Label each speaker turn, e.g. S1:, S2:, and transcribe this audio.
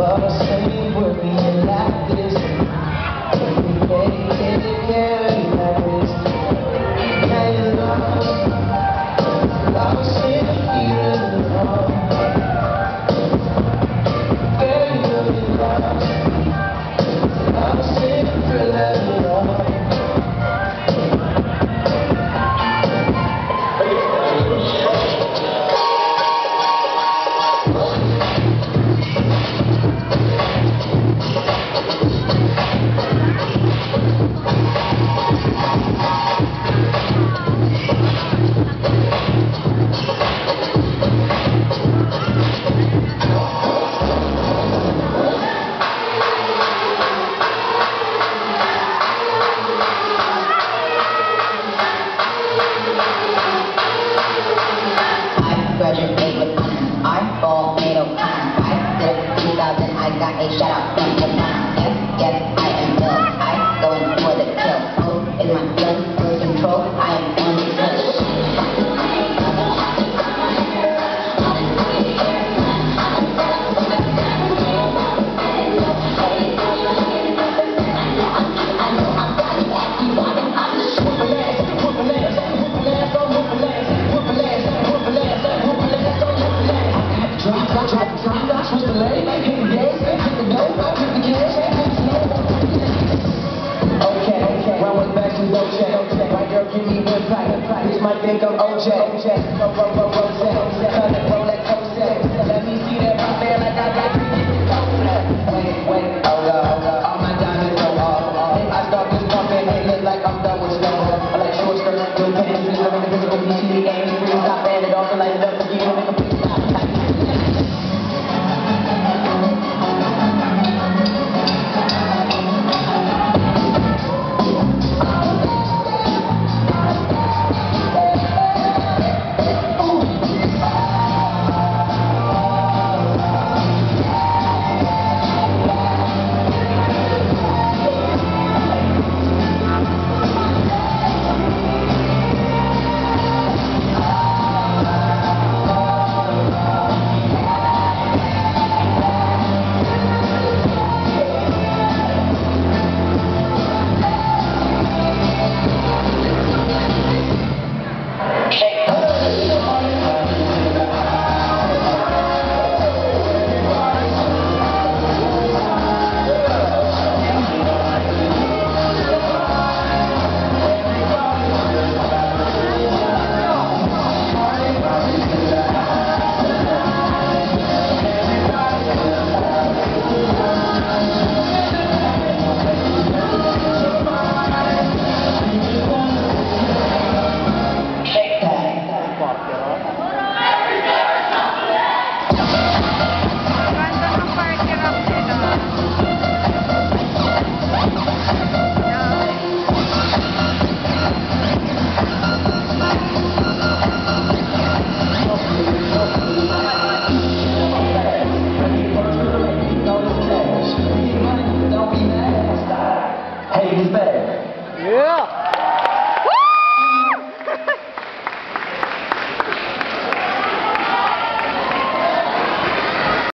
S1: But
S2: aged out.
S3: Yeah.